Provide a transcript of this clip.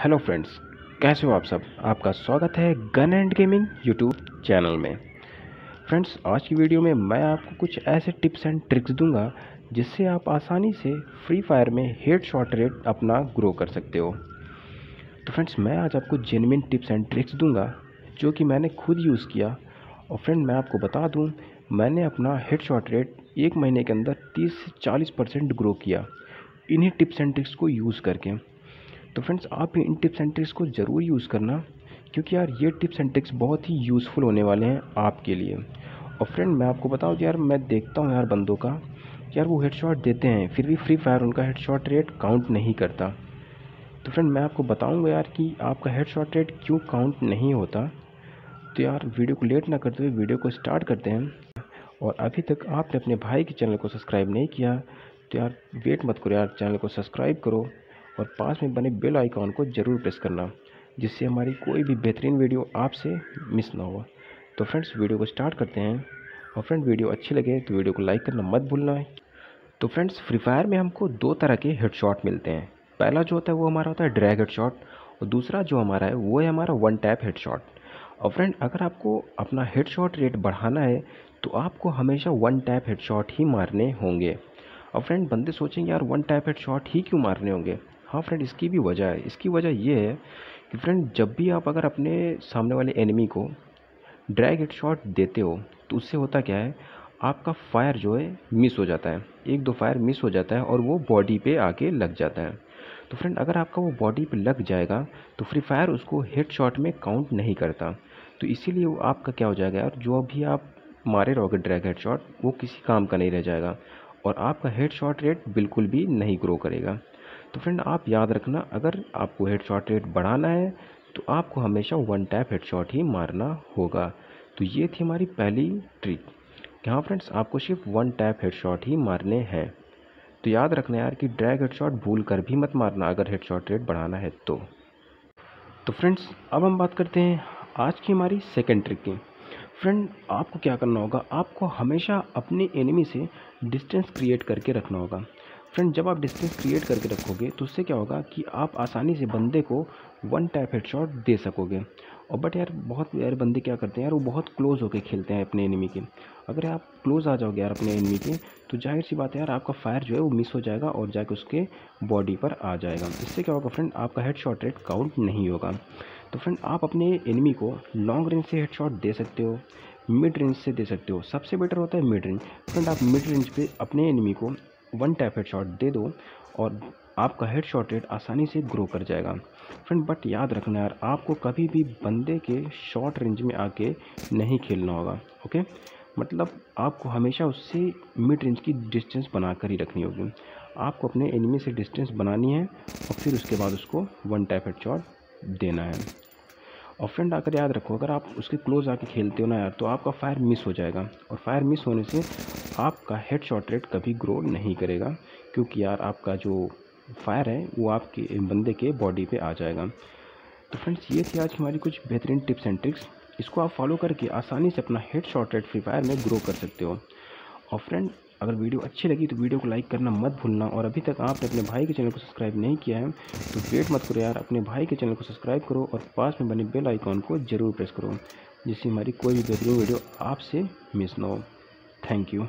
Hello friends, कैसे हो आप सब? आपका स्वागत है gun and gaming YouTube channel में। फ्रेंड्स, आज की वीडियो में मैं आपको कुछ ऐसे टिप्स एंड ट्रिक्स दूँगा, जिससे आप आसानी से फ्री फायर में हेड शॉट रेट अपना ग्रो कर सकते हो। तो फ्रेंड्स, मैं आज आपको जेनविन टिप्स एंड ट्रिक्स दूँगा, जो कि मैंने खुद यूज़ किया। और फ्रेंड, मैं आपको बता दूँ, मैंने अपना हेड शॉट रेट एक महीने के अंदर 30 से 40 परसेंट ग्रो किया, इन्हीं टिप्स एंड ट्रिक्स को यूज़ करके। तो फ्रेंड्स आप इन टिप्स एंड ट्रिक्स को ज़रूर यूज़ करना, क्योंकि यार ये टिप्स एंड ट्रिक्स बहुत ही यूज़फुल होने वाले हैं आपके लिए। और फ्रेंड मैं आपको बताऊँ यार, मैं देखता हूँ यार बंदों का यार वो हेडशॉट देते हैं, फिर भी फ्री फायर उनका हेडशॉट रेट काउंट नहीं करता। तो फ्रेंड मैं आपको बताऊँगा यार कि आपका हेडशॉट रेट क्यों काउंट नहीं होता। तो यार वीडियो को लेट ना करते हुए वीडियो को स्टार्ट करते हैं। और अभी तक आपने अपने भाई के चैनल को सब्सक्राइब नहीं किया तो यार वेट मत करो यार चैनल को सब्सक्राइब करो। और पास में बने बेल आइकॉन को ज़रूर प्रेस करना, जिससे हमारी कोई भी बेहतरीन वीडियो आपसे मिस ना हो। तो फ्रेंड्स, वीडियो को स्टार्ट करते हैं। और फ्रेंड वीडियो अच्छी लगे तो वीडियो को लाइक करना मत भूलना। है तो फ्रेंड्स फ्री फायर में हमको दो तरह के हेडशॉट मिलते हैं। पहला जो होता है, वो हमारा होता है ड्रैग हेडशॉट और दूसरा जो हमारा है, वो है हमारा वन टैप हेडशॉट और फ्रेंड, अगर आपको अपना हेडशॉट रेट बढ़ाना है तो आपको हमेशा वन टैप हेडशॉट ही मारने होंगे। और फ्रेंड, बंदे सोचेंगे, यार वन टैप हेडशॉट ही क्यों मारने होंगे? हाँ फ्रेंड इसकी भी वजह है। इसकी वजह ये है कि फ्रेंड जब भी आप अगर अपने सामने वाले एनिमी को ड्रैग हेड शॉट देते हो तो उससे होता क्या है, आपका फायर जो है मिस हो जाता है। एक दो फायर मिस हो जाता है और वो बॉडी पे आके लग जाता है। तो फ्रेंड अगर आपका वो बॉडी पे लग जाएगा तो फ्री फायर उसको हेड शॉट में काउंट नहीं करता। तो इसीलिए वो आपका क्या हो जाएगा यार, जो भी आप मारे रहोगे ड्रैग हेड शॉट वो किसी काम का नहीं रह जाएगा। और आपका हेड शॉट रेट बिल्कुल भी नहीं ग्रो करेगा। तो फ्रेंड आप याद रखना, अगर आपको हेड शॉट रेट बढ़ाना है तो आपको हमेशा वन टैप हेड शॉट ही मारना होगा। तो ये थी हमारी पहली ट्रिक हाँ फ्रेंड्स आपको सिर्फ़ वन टैप हेड शॉट ही मारने हैं। तो याद रखना यार कि ड्रैग हेड शॉट भूल कर भी मत मारना, अगर हेड शॉट रेट बढ़ाना है तो। तो फ्रेंड्स अब हम बात करते हैं आज की हमारी सेकेंड ट्रिक की। फ्रेंड आपको क्या करना होगा, आपको हमेशा अपने एनिमी से डिस्टेंस क्रिएट करके रखना होगा। फ्रेंड जब आप डिस्टेंस क्रिएट करके रखोगे तो उससे क्या होगा कि आप आसानी से बंदे को वन टैप हेडशॉट दे सकोगे। और बट यार, बहुत यार बंदे क्या करते हैं यार, वो बहुत क्लोज होकर खेलते हैं अपने एनिमी के। अगर आप क्लोज आ जाओगे यार अपने एनिमी के तो ज़ाहिर सी बात है यार, आपका फायर जो है, वो मिस हो जाएगा और जाके उसके बॉडी पर आ जाएगा। इससे क्या होगा फ्रेंड आपका हेड शॉट रेट काउंट नहीं होगा। तो फ्रेंड आप अपने एनिमी को लॉन्ग रेंज से हेड शॉट दे सकते हो मिड रेंज से दे सकते हो। सबसे बेटर होता है मिड रेंज फ्रेंड आप मिड रेंज पे अपने एनिमी को वन टैप हेड शॉट दे दो और आपका हेड शॉट रेट आसानी से ग्रो कर जाएगा। फ्रेंड बट याद रखना यार, आपको कभी भी बंदे के शॉर्ट रेंज में आके नहीं खेलना होगा ओके मतलब आपको हमेशा उससे मिड रेंज की डिस्टेंस बना कर ही रखनी होगी। आपको अपने एनिमी से डिस्टेंस बनानी है और फिर उसके बाद उसको वन टैप हेड शॉट देना है। और फ्रेंड अगर याद रखो, अगर आप उसके क्लोज आके खेलते हो ना यार तो आपका फायर मिस हो जाएगा। और फायर मिस होने से आपका हेड शॉट रेट कभी ग्रो नहीं करेगा, क्योंकि यार आपका जो फायर है, वो आपके बंदे के बॉडी पे आ जाएगा। तो फ्रेंड्स ये थी आज हमारी कुछ बेहतरीन टिप्स एंड ट्रिक्स इसको आप फॉलो करके आसानी से अपना head shot rate free fire में ग्रो कर सकते हो। और फ्रेंड अगर वीडियो अच्छी लगी तो वीडियो को लाइक करना मत भूलना और अभी तक आपने अपने भाई के चैनल को सब्सक्राइब नहीं किया है तो वेट मत करो यार, अपने भाई के चैनल को सब्सक्राइब करो और पास में बने बेल आइकॉन को ज़रूर प्रेस करो, जिससे हमारी कोई भी बेहतरीन वीडियो आपसे मिस ना हो। Thank you.